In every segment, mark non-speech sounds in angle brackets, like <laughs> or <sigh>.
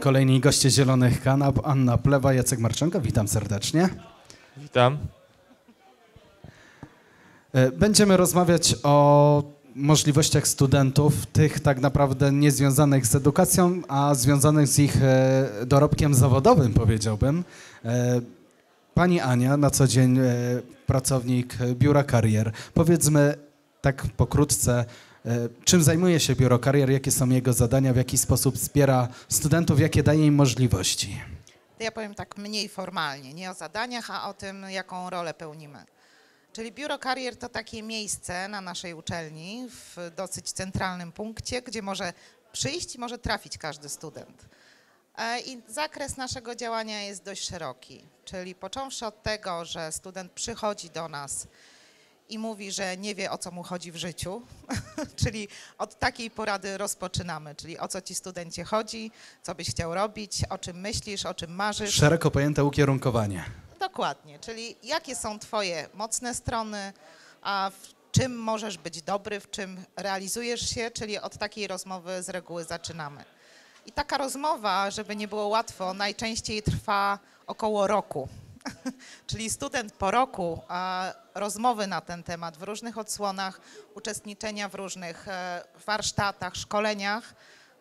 Kolejni goście Zielonych Kanap, Anna Plewa, Jacek Marczenko, witam serdecznie. Witam. E, Będziemy rozmawiać o możliwościach studentów, tych tak naprawdę nie związanych z edukacją, a związanych z ich e, dorobkiem zawodowym, powiedziałbym. E, Pani Ania, na co dzień pracownik Biura Karier. Powiedzmy tak pokrótce, czym zajmuje się Biuro Karier, jakie są jego zadania, w jaki sposób wspiera studentów, jakie daje im możliwości. Ja powiem tak mniej formalnie, nie o zadaniach, a o tym, jaką rolę pełnimy. Czyli Biuro Karier to takie miejsce na naszej uczelni w dosyć centralnym punkcie, gdzie może przyjść i może trafić każdy student. E, I zakres naszego działania jest dość szeroki, czyli począwszy od tego, że student przychodzi do nas i mówi, że nie wie o co mu chodzi w życiu, <laughs> czyli od takiej porady rozpoczynamy, czyli o co ci studencie chodzi, co byś chciał robić, o czym myślisz, o czym marzysz. Szeroko pojęte ukierunkowanie. Dokładnie, czyli jakie są Twoje mocne strony, a w czym możesz być dobry, w czym realizujesz się, czyli od takiej rozmowy z reguły zaczynamy. I taka rozmowa, żeby nie było łatwo, najczęściej trwa około roku. <laughs> czyli student po roku a, rozmowy na ten temat w różnych odsłonach, uczestniczenia w różnych e, warsztatach, szkoleniach,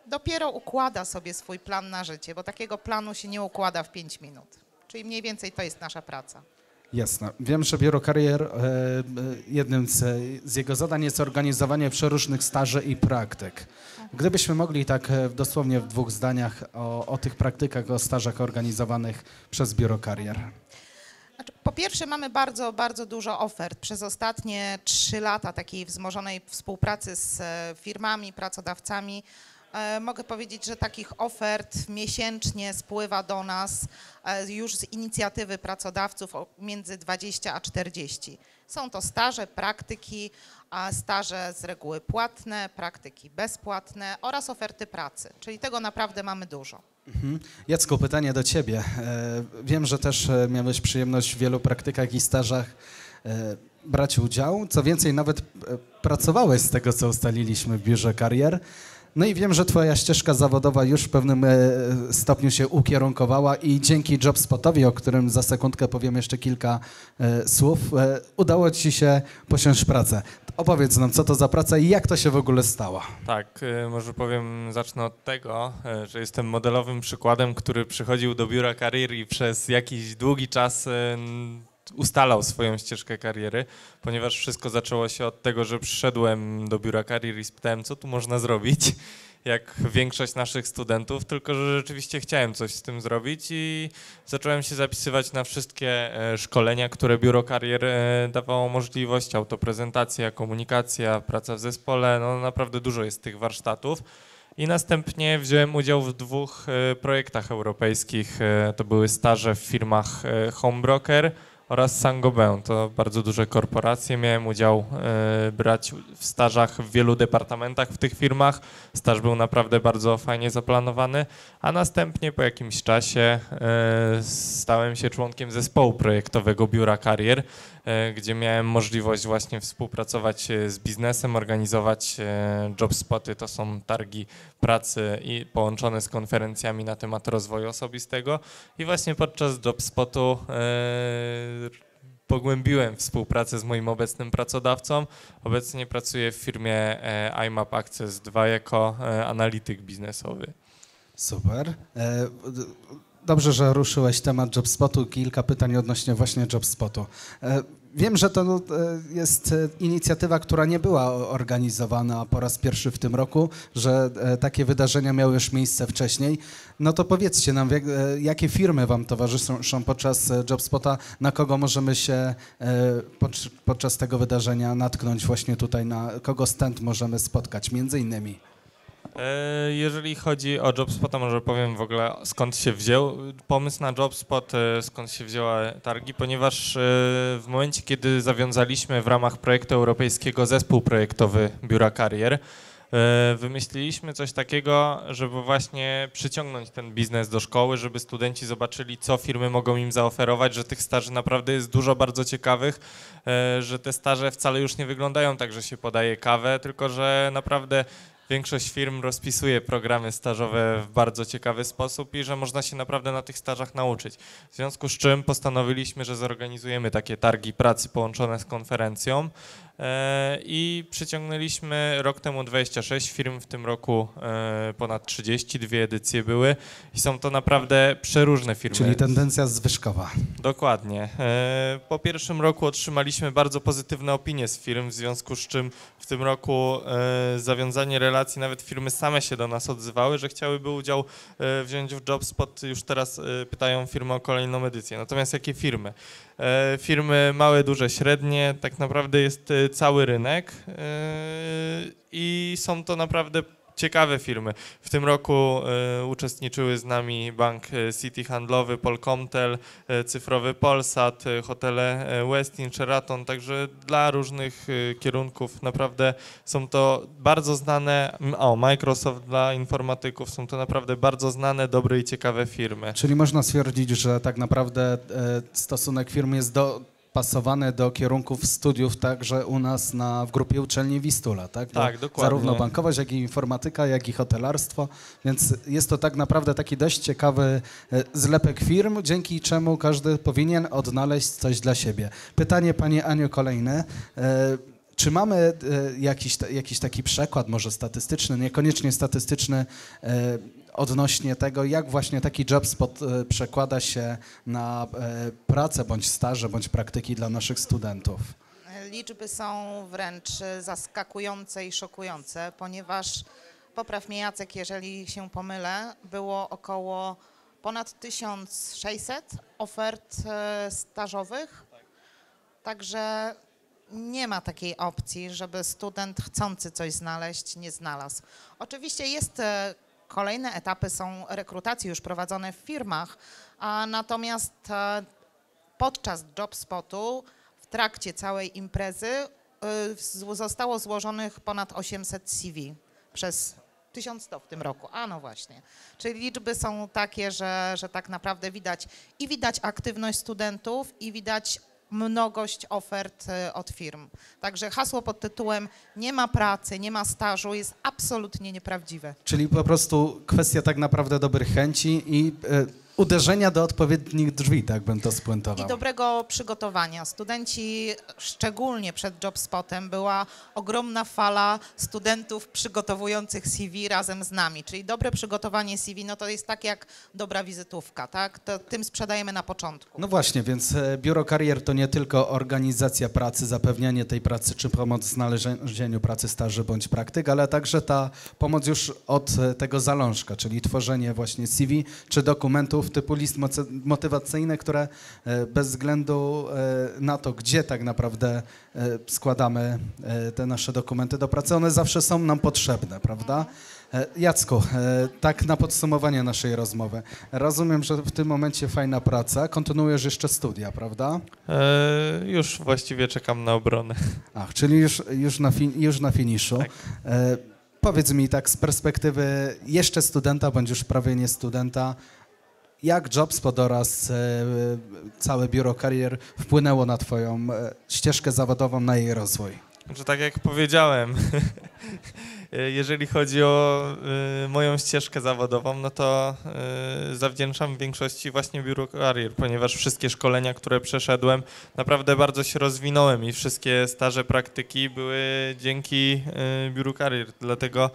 dopiero układa sobie swój plan na życie, bo takiego planu się nie układa w 5 minut. Czyli mniej więcej to jest nasza praca. Jasne. Wiem, że Biuro Karier, e, e, jednym z, z jego zadań jest organizowanie przeróżnych staży i praktyk. Gdybyśmy mogli tak dosłownie w dwóch zdaniach o, o tych praktykach, o stażach organizowanych przez Biuro Karier. Pierwsze mamy bardzo, bardzo dużo ofert. Przez ostatnie trzy lata takiej wzmożonej współpracy z e, firmami, pracodawcami e, mogę powiedzieć, że takich ofert miesięcznie spływa do nas e, już z inicjatywy pracodawców między 20 a 40. Są to staże, praktyki, staże z reguły płatne, praktyki bezpłatne oraz oferty pracy. Czyli tego naprawdę mamy dużo. Mhm. Jacku, pytanie do Ciebie. E, Wiem, że też e, miałeś przyjemność w wielu praktykach i stażach e, brać udział. Co więcej, nawet pracowałeś z tego, co ustaliliśmy w biurze karier. No i wiem, że Twoja ścieżka zawodowa już w pewnym e, stopniu się ukierunkowała i dzięki JobSpotowi, o którym za sekundkę powiem jeszcze kilka e, słów, e, udało Ci się posiąść pracę. Opowiedz nam, co to za praca i jak to się w ogóle stało. Tak, może powiem, zacznę od tego, że jestem modelowym przykładem, który przychodził do biura karier i przez jakiś długi czas ustalał swoją ścieżkę kariery, ponieważ wszystko zaczęło się od tego, że przyszedłem do biura karier i spytałem, co tu można zrobić, jak większość naszych studentów, tylko że rzeczywiście chciałem coś z tym zrobić i zacząłem się zapisywać na wszystkie e, szkolenia, które biuro karier e, dawało możliwość, autoprezentacja, komunikacja, praca w zespole, no naprawdę dużo jest tych warsztatów. I następnie wziąłem udział w dwóch e, projektach europejskich. To były staże w firmach Homebroker oraz Saint-Gobain. To bardzo duże korporacje. Miałem udział e, brać w stażach w wielu departamentach w tych firmach. Staż był naprawdę bardzo fajnie zaplanowany, a następnie po jakimś czasie e, stałem się członkiem zespołu projektowego Biura Karier, e, gdzie miałem możliwość właśnie współpracować z biznesem, organizować jobspoty, to są targi pracy i połączone z konferencjami na temat rozwoju osobistego. I właśnie podczas jobspotu pogłębiłem współpracę z moim obecnym pracodawcą. Obecnie pracuję w firmie e, IMAP Access 2 jako e, analityk biznesowy. Super. E, Dobrze, że ruszyłeś temat JobSpotu. Kilka pytań odnośnie właśnie JobSpotu. Wiem, że to no, e, jest e, inicjatywa, która nie była organizowana po raz pierwszy w tym roku, że e, takie wydarzenia miały już miejsce wcześniej. No to powiedzcie nam, jak- jakie firmy Wam towarzyszą podczas JobSpota, na kogo możemy się podcz- podczas tego wydarzenia natknąć właśnie tutaj, na kogo stand możemy spotkać, między innymi. E, Jeżeli chodzi o JobSpota, może powiem w ogóle skąd się wziął pomysł na JobSpot, e, skąd się wzięła targi, ponieważ e, w momencie, kiedy zawiązaliśmy w ramach projektu europejskiego zespół projektowy Biura Karier, wymyśliliśmy coś takiego, żeby właśnie przyciągnąć ten biznes do szkoły, żeby studenci zobaczyli, co firmy mogą im zaoferować, że tych staży naprawdę jest dużo bardzo ciekawych, że te staże wcale już nie wyglądają tak, że się podaje kawę, tylko że naprawdę większość firm rozpisuje programy stażowe w bardzo ciekawy sposób i że można się naprawdę na tych stażach nauczyć. W związku z czym postanowiliśmy, że zorganizujemy takie targi pracy połączone z konferencją e, i przyciągnęliśmy rok temu 26 firm, w tym roku e, ponad 32 edycje były i są to naprawdę przeróżne firmy. Czyli tendencja zwyżkowa. Dokładnie. E, Po pierwszym roku otrzymaliśmy bardzo pozytywne opinie z firm, w związku z czym w tym roku zawiązanie relacji, nawet firmy same się do nas odzywały, że chciałyby udział e, wziąć w JobSpot. Już teraz e, pytają firmy o kolejną edycję. Natomiast jakie firmy? E, Firmy małe, duże, średnie, tak naprawdę jest cały rynek i są to naprawdę ciekawe firmy. W tym roku e, uczestniczyły z nami Bank City Handlowy, Polkomtel, e, Cyfrowy Polsat, e, hotele e, Westin, Sheraton, także dla różnych e, kierunków naprawdę są to bardzo znane, o Microsoft dla informatyków, są to naprawdę bardzo znane, dobre i ciekawe firmy. Czyli można stwierdzić, że tak naprawdę e, stosunek firm jest dopasowany do kierunków studiów także u nas na, w grupie uczelni Wistula, tak? Bo Tak, dokładnie. Zarówno bankowość, jak i informatyka, jak i hotelarstwo, więc jest to tak naprawdę taki dość ciekawy e, zlepek firm, dzięki czemu każdy powinien odnaleźć coś dla siebie. Pytanie Pani Aniu kolejne. E, Czy mamy e, jakiś, jakiś taki przekład, może statystyczny, niekoniecznie statystyczny, odnośnie tego, jak właśnie taki JobSpot e, przekłada się na e, pracę, bądź staże, bądź praktyki dla naszych studentów? Liczby są wręcz zaskakujące i szokujące, ponieważ, popraw mnie Jacek, jeżeli się pomylę, było około ponad 1600 ofert e, stażowych, także nie ma takiej opcji, żeby student chcący coś znaleźć nie znalazł. Oczywiście jest, kolejne etapy są rekrutacji już prowadzone w firmach, a natomiast e, podczas JobSpotu w trakcie całej imprezy z- zostało złożonych ponad 800 CV przez 1100 w tym roku. A no właśnie. Czyli liczby są takie, że, że tak naprawdę widać i widać aktywność studentów i widać mnogość ofert y, od firm. Także hasło pod tytułem nie ma pracy, nie ma stażu jest absolutnie nieprawdziwe. Czyli po prostu kwestia tak naprawdę dobrych chęci i e, uderzenia do odpowiednich drzwi, tak bym to I spuentował. dobrego przygotowania. Studenci, szczególnie przed JobSpotem, była ogromna fala studentów przygotowujących CV razem z nami. Czyli dobre przygotowanie CV, no to jest tak jak dobra wizytówka, tak? To tym sprzedajemy na początku. No właśnie, więc e, Biuro Karier to nie tylko organizacja pracy, zapewnianie tej pracy, czy pomoc w znalezieniu pracy, staży bądź praktyk, ale także ta pomoc już od e, tego zalążka, czyli tworzenie właśnie CV czy dokumentów typu list motywacyjny, które e, bez względu e, na to, gdzie tak naprawdę e, składamy te nasze dokumenty do pracy, one zawsze są nam potrzebne, prawda? Jacku, tak na podsumowanie naszej rozmowy. Rozumiem, że w tym momencie fajna praca. Kontynuujesz jeszcze studia, prawda? E, Już właściwie czekam na obronę. Ach, czyli już, już, na, fin- już na finiszu. Tak. E, powiedz mi tak z perspektywy jeszcze studenta, bądź już prawie nie studenta, jak JobSpot oraz e, całe biuro karier wpłynęło na twoją e, ścieżkę zawodową, na jej rozwój? Tak jak powiedziałem, <laughs> jeżeli chodzi o e, moją ścieżkę zawodową, no to zawdzięczam w większości właśnie biuru karier, ponieważ wszystkie szkolenia, które przeszedłem, naprawdę bardzo się rozwinąłem i wszystkie staże praktyki były dzięki biuru karier. Dlatego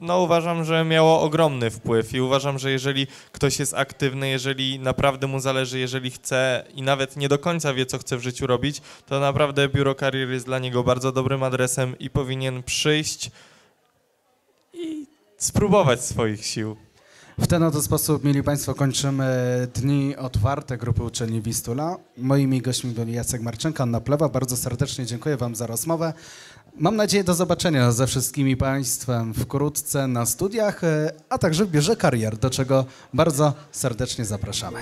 no uważam, że miało ogromny wpływ i uważam, że jeżeli ktoś jest aktywny, jeżeli naprawdę mu zależy, jeżeli chce i nawet nie do końca wie, co chce w życiu robić, to naprawdę biuro karier jest dla niego bardzo dobrym adresem i powinien przyjść i spróbować swoich sił. W ten oto sposób, mieli Państwo, kończymy dni otwarte Grupy Uczelni Wistula. Moimi gośćmi byli Jacek Marczenka, Anna Plewa. Bardzo serdecznie dziękuję Wam za rozmowę. Mam nadzieję do zobaczenia ze wszystkimi Państwem wkrótce na studiach, e, a także w Biurze Karier, do czego bardzo serdecznie zapraszamy.